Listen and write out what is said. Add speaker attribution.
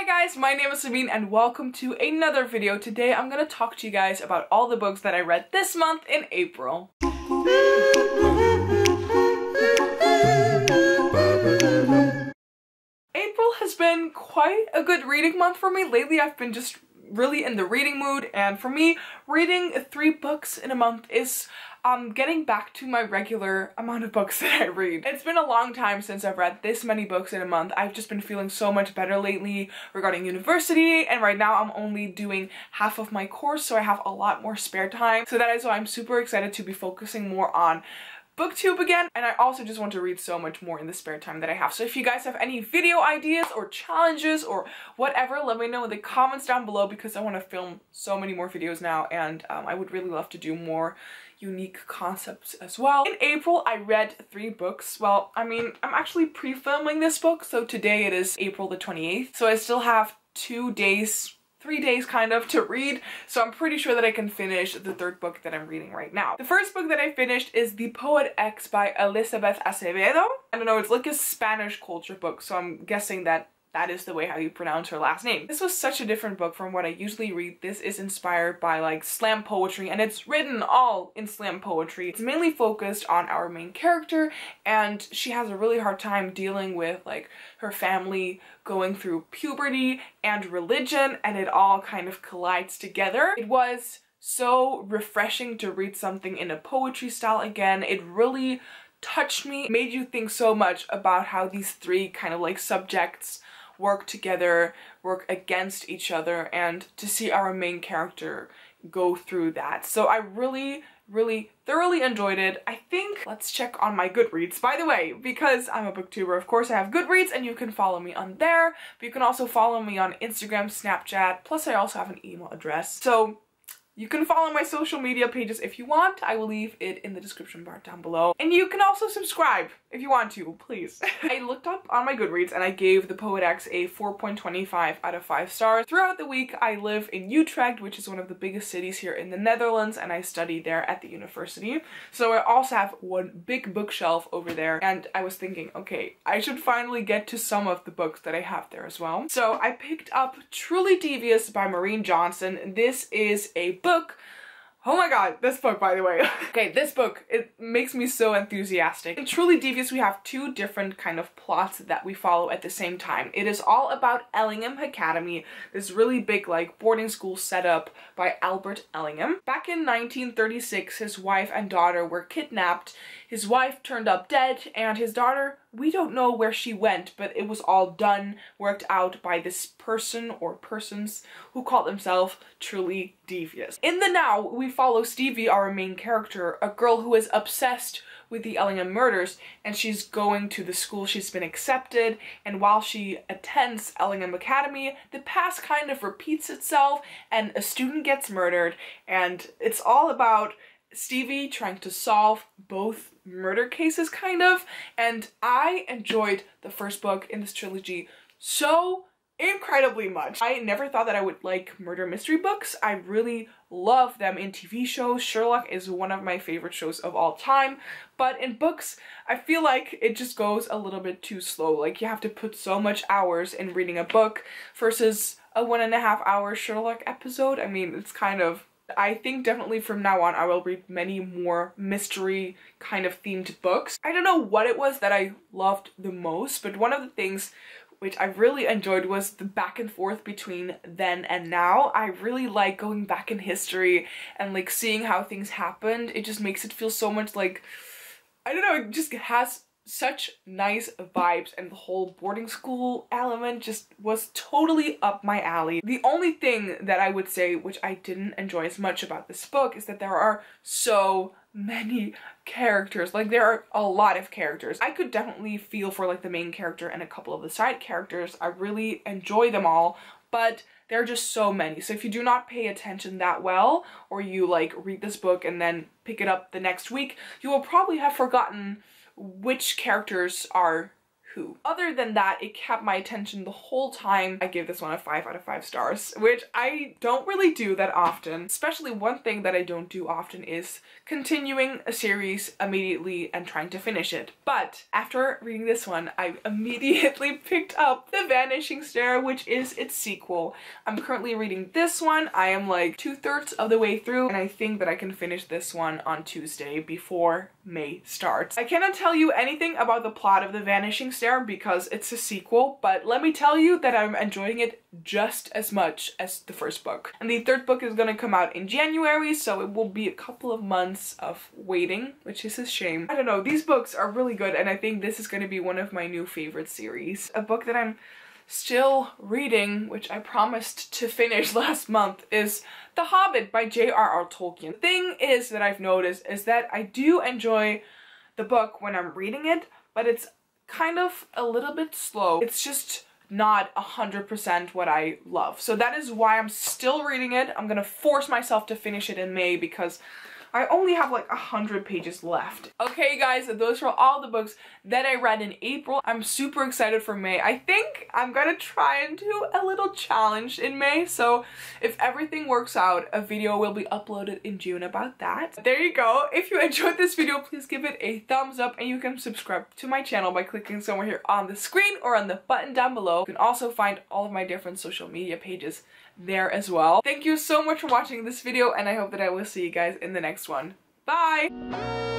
Speaker 1: Hi guys, my name is Sabine and welcome to another video. Today I'm going to talk to you guys about all the books that I read this month in April. April has been quite a good reading month for me. Lately I've been just really in the reading mood and for me reading three books in a month is um, getting back to my regular amount of books that I read. It's been a long time since I've read this many books in a month. I've just been feeling so much better lately regarding university and right now I'm only doing half of my course so I have a lot more spare time. So that is why I'm super excited to be focusing more on booktube again and I also just want to read so much more in the spare time that I have. So if you guys have any video ideas or challenges or whatever, let me know in the comments down below because I want to film so many more videos now and um, I would really love to do more unique concepts as well. In April, I read three books. Well, I mean, I'm actually pre-filming this book, so today it is April the 28th. So I still have two days three days kind of to read so I'm pretty sure that I can finish the third book that I'm reading right now. The first book that I finished is The Poet X by Elizabeth Acevedo. I don't know it's like a Spanish culture book so I'm guessing that that is the way how you pronounce her last name. This was such a different book from what I usually read. This is inspired by like slam poetry and it's written all in slam poetry. It's mainly focused on our main character and she has a really hard time dealing with like her family going through puberty and religion and it all kind of collides together. It was so refreshing to read something in a poetry style again. It really touched me, made you think so much about how these three kind of like subjects work together, work against each other, and to see our main character go through that. So I really, really thoroughly enjoyed it. I think let's check on my Goodreads. By the way, because I'm a booktuber, of course I have Goodreads and you can follow me on there. But you can also follow me on Instagram, Snapchat, plus I also have an email address. So you can follow my social media pages if you want. I will leave it in the description bar down below. And you can also subscribe if you want to, please. I looked up on my Goodreads and I gave The Poet X a 4.25 out of 5 stars. Throughout the week, I live in Utrecht, which is one of the biggest cities here in the Netherlands, and I study there at the university. So I also have one big bookshelf over there, and I was thinking, okay, I should finally get to some of the books that I have there as well. So I picked up Truly Devious by Maureen Johnson. This is a book book Oh my god, this book by the way. okay, this book, it makes me so enthusiastic. In Truly Devious, we have two different kind of plots that we follow at the same time. It is all about Ellingham Academy, this really big like boarding school set up by Albert Ellingham. Back in 1936, his wife and daughter were kidnapped. His wife turned up dead and his daughter we don't know where she went, but it was all done, worked out by this person or persons who called themselves truly devious. In the now, we follow Stevie, our main character, a girl who is obsessed with the Ellingham murders and she's going to the school she's been accepted and while she attends Ellingham Academy the past kind of repeats itself and a student gets murdered and it's all about Stevie trying to solve both murder cases kind of and I enjoyed the first book in this trilogy so incredibly much. I never thought that I would like murder mystery books. I really love them in TV shows. Sherlock is one of my favorite shows of all time. But in books, I feel like it just goes a little bit too slow. Like you have to put so much hours in reading a book versus a one and a half hour Sherlock episode. I mean, it's kind of I think definitely from now on I will read many more mystery kind of themed books. I don't know what it was that I loved the most, but one of the things which I really enjoyed was the back and forth between then and now. I really like going back in history and like seeing how things happened. It just makes it feel so much like, I don't know, it just has such nice vibes and the whole boarding school element just was totally up my alley. The only thing that I would say which I didn't enjoy as much about this book is that there are so many characters. Like there are a lot of characters. I could definitely feel for like the main character and a couple of the side characters. I really enjoy them all but there are just so many. So if you do not pay attention that well or you like read this book and then pick it up the next week you will probably have forgotten which characters are who. Other than that, it kept my attention the whole time. I give this one a 5 out of 5 stars, which I don't really do that often. Especially one thing that I don't do often is continuing a series immediately and trying to finish it. But after reading this one, I immediately picked up The Vanishing Stair, which is its sequel. I'm currently reading this one. I am like two-thirds of the way through and I think that I can finish this one on Tuesday before May starts. I cannot tell you anything about the plot of The Vanishing Stair because it's a sequel, but let me tell you that I'm enjoying it just as much as the first book. And the third book is gonna come out in January, so it will be a couple of months of waiting, which is a shame. I don't know, these books are really good and I think this is gonna be one of my new favorite series. A book that I'm still reading, which I promised to finish last month, is The Hobbit by J.R.R. Tolkien. The thing is that I've noticed is that I do enjoy the book when I'm reading it, but it's kind of a little bit slow. It's just not 100% what I love. So that is why I'm still reading it. I'm gonna force myself to finish it in May because I only have like a hundred pages left. Okay guys, those are all the books that I read in April. I'm super excited for May. I think I'm gonna try and do a little challenge in May. So if everything works out, a video will be uploaded in June about that. There you go. If you enjoyed this video, please give it a thumbs up and you can subscribe to my channel by clicking somewhere here on the screen or on the button down below. You can also find all of my different social media pages there as well. Thank you so much for watching this video and I hope that I will see you guys in the next one. Bye!